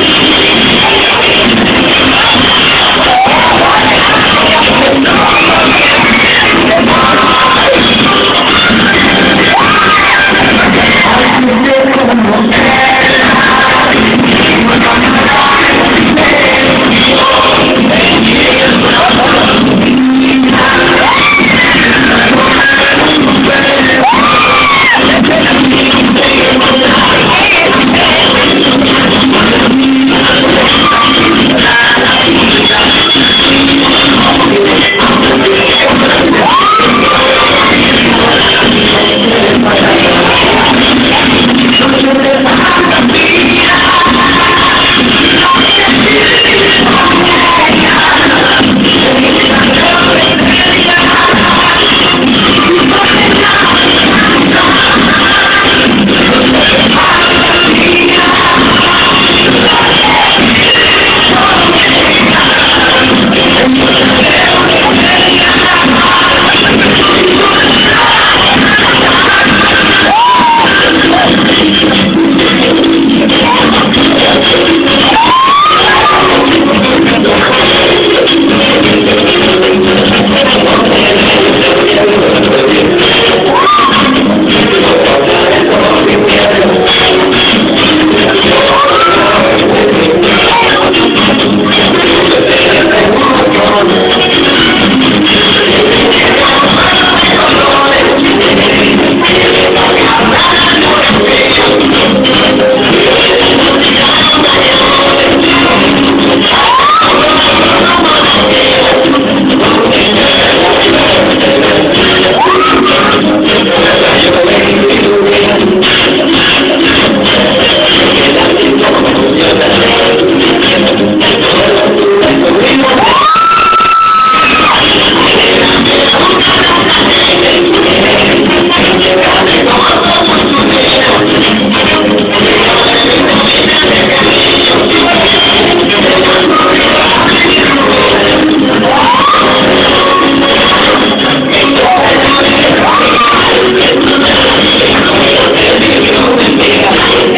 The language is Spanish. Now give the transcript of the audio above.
Es Thank you.